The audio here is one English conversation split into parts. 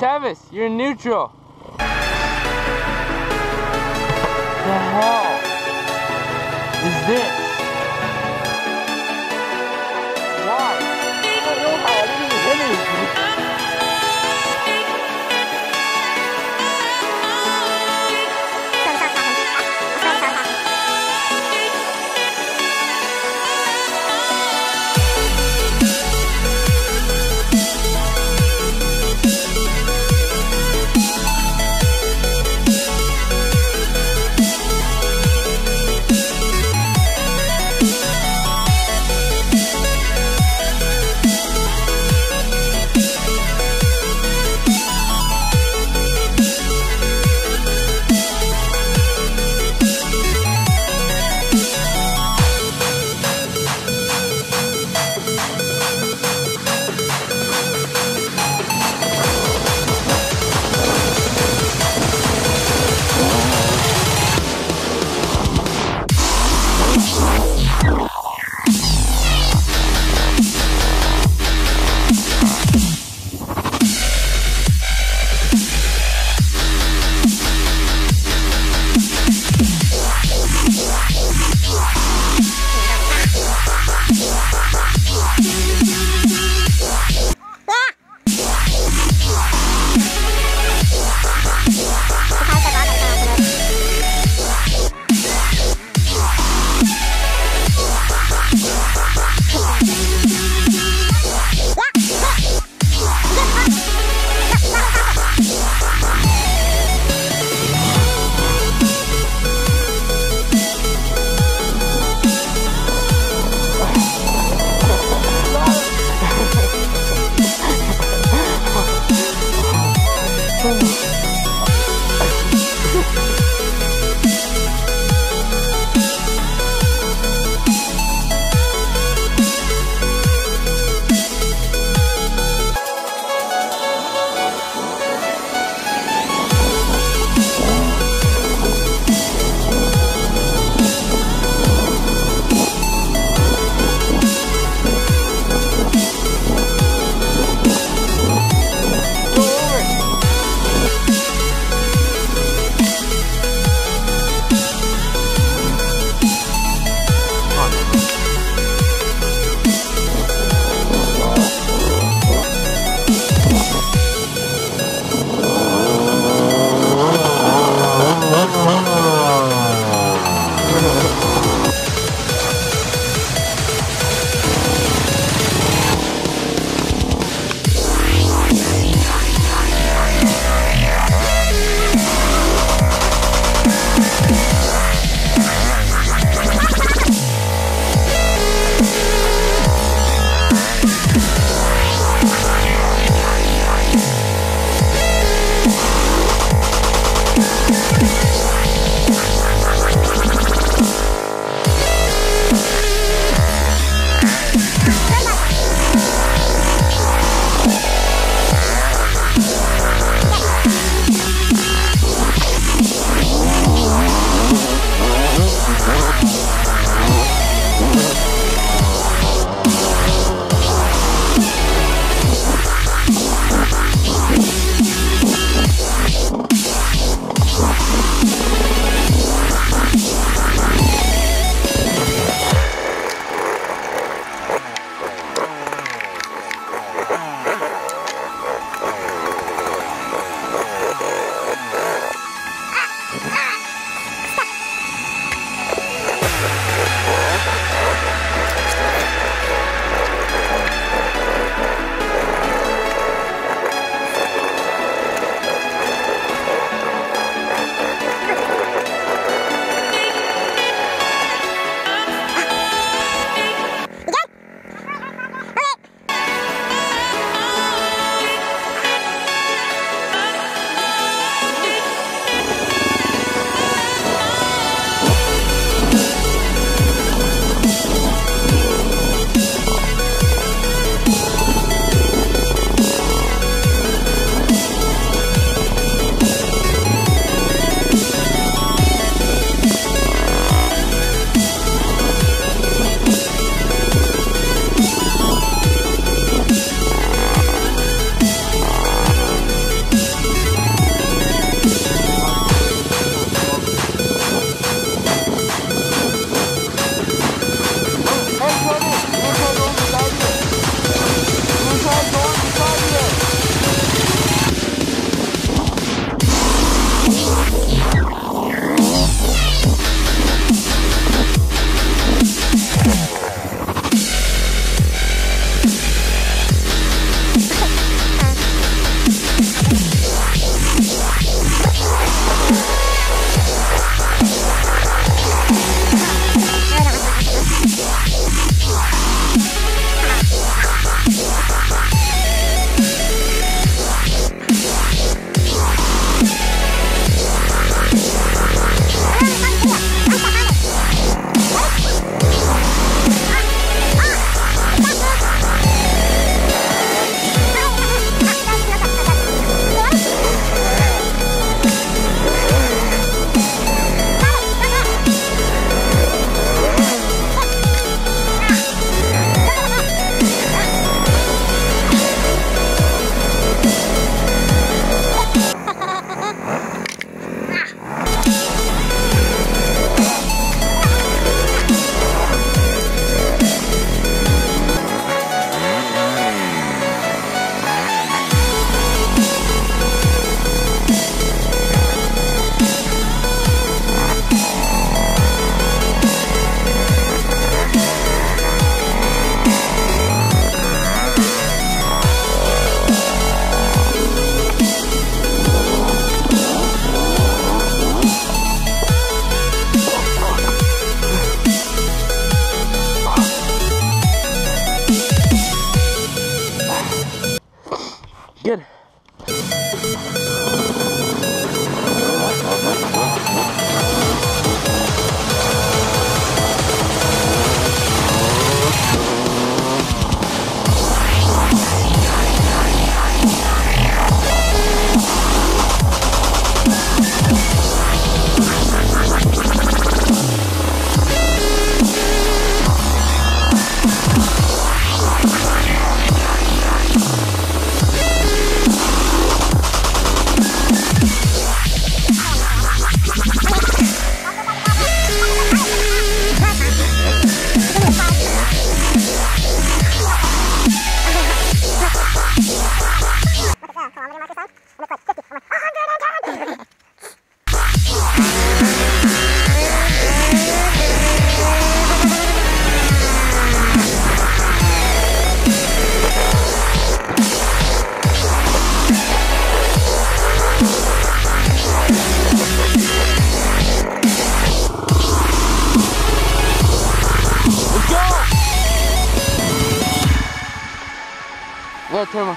Travis, you're neutral. The hell is this?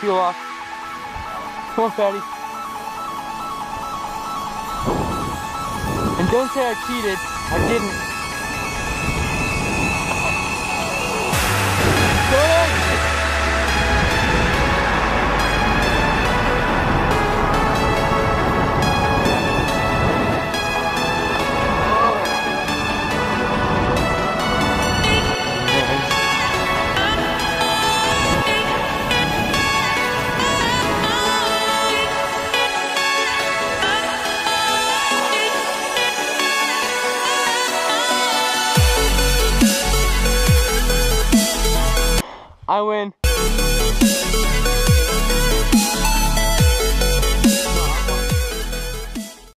Fuel off. Come on, fatty. And don't say I cheated. I didn't.